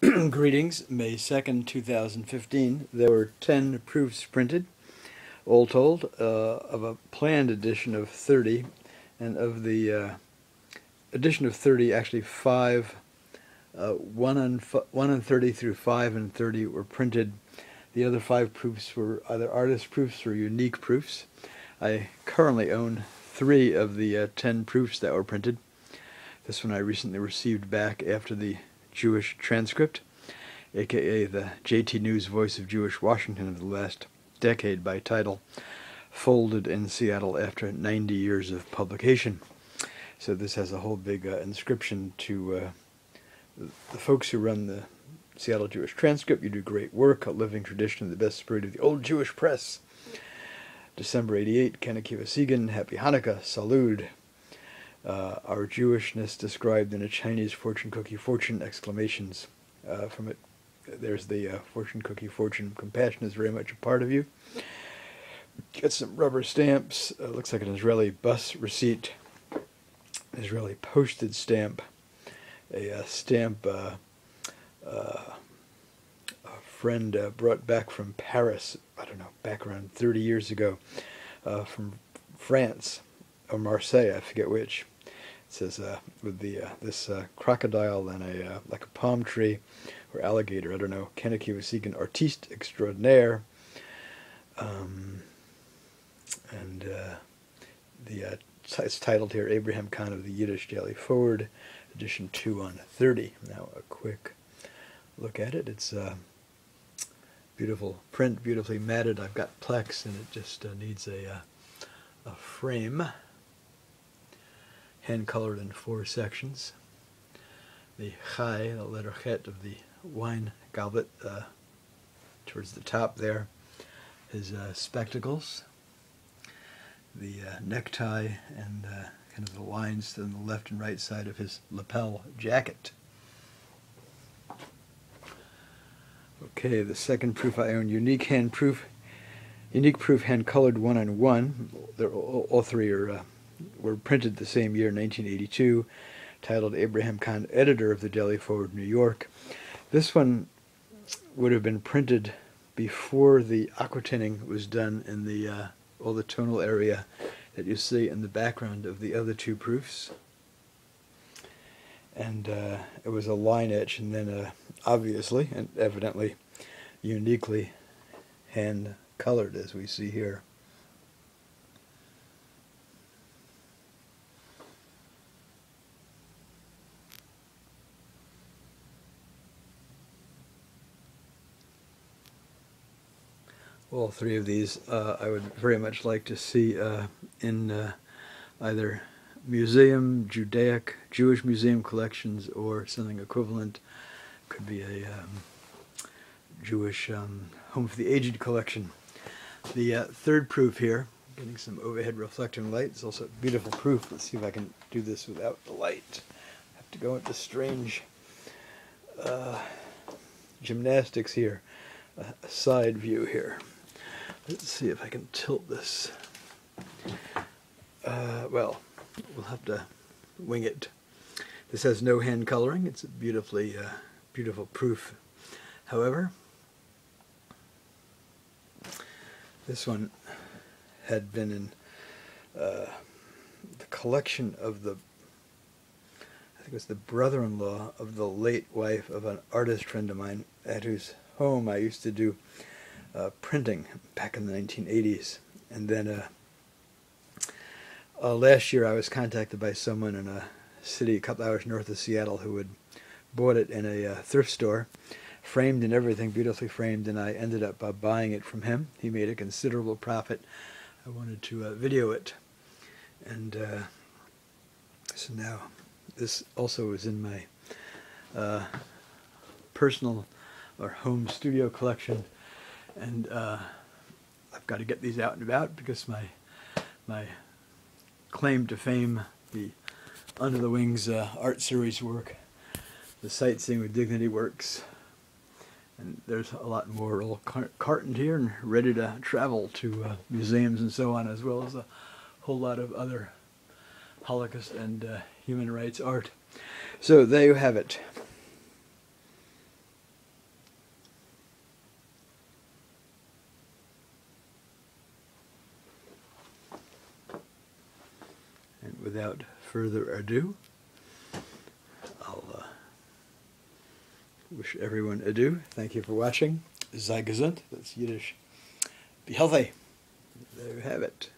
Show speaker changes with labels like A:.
A: Greetings, May 2nd, 2015. There were 10 proofs printed, all told, uh, of a planned edition of 30, and of the uh, edition of 30, actually five, uh, one, and 1 and 30 through 5 and 30 were printed. The other five proofs were either artist proofs or unique proofs. I currently own three of the uh, 10 proofs that were printed. This one I recently received back after the Jewish transcript, aka the JT News Voice of Jewish Washington of the last decade by title, folded in Seattle after 90 years of publication. So this has a whole big uh, inscription to uh, the folks who run the Seattle Jewish Transcript. You do great work, a living tradition of the best spirit of the old Jewish press. December 88, Ken Akiva Segan, Happy Hanukkah, Salud uh, our Jewishness described in a Chinese fortune cookie fortune exclamations uh, from it. There's the uh, fortune cookie fortune. Compassion is very much a part of you. Get some rubber stamps. Uh, looks like an Israeli bus receipt. Israeli postage stamp. A uh, stamp uh, a friend brought back from Paris. I don't know, back around 30 years ago, from France or Marseille, I forget which. It says uh, with the uh, this uh, crocodile and a uh, like a palm tree or alligator. I don't know. Ken Akiva Segan artiste extraordinaire. Um, and uh, the uh, it's titled here Abraham Cahan of the Yiddish Daily Forward, edition two on thirty. Now a quick look at it. It's a beautiful print, beautifully matted. I've got plex, and it just needs a a frame hand colored in four sections. The chai, the letter chet of the wine goblet, uh, towards the top there, his uh, spectacles, the uh, necktie, and uh, kind of the lines on the left and right side of his lapel jacket. Okay, the second proof I own, unique hand proof, unique proof hand colored one on one. They're all, all three are uh, were printed the same year, 1982, titled Abraham Cahan, editor of the Daily Forward, New York. This one would have been printed before the aquatinting was done in the uh, all the tonal area that you see in the background of the other two proofs. And uh, it was a line etch, and then uh, obviously and evidently uniquely hand colored, as we see here. All three of these uh, I would very much like to see uh, in uh, either museum, Judaic, Jewish museum collections, or something equivalent. Could be a um, Jewish um, Home for the Aged collection. The uh, third proof here, getting some overhead reflecting light, is also a beautiful proof. Let's see if I can do this without the light. I have to go into strange uh, gymnastics here. a side view here. Let's see if I can tilt this. Uh, well, we'll have to wing it. This has no hand coloring. It's a beautifully uh, beautiful proof. However, this one had been in uh, the collection of the I think it was the brother-in-law of the late wife of an artist friend of mine at whose home I used to do uh, printing back in the 1980s. And then uh, uh, last year I was contacted by someone in a city a couple hours north of Seattle who had bought it in a uh, thrift store, framed and everything, beautifully framed, and I ended up uh, buying it from him. He made a considerable profit. I wanted to uh, video it. And so now this also is in my personal or home studio collection and uh, I've got to get these out and about because my my claim to fame, the Under the Wings uh, art series work, the Sightseeing with Dignity works, and there's a lot more all cartoned here and ready to travel to uh, museums and so on, as well as a whole lot of other Holocaust and uh, human rights art. So there you have it. Without further ado, I'll uh, wish everyone adieu. Thank you for watching. Sei gesund, that's Yiddish. Be healthy. There you have it.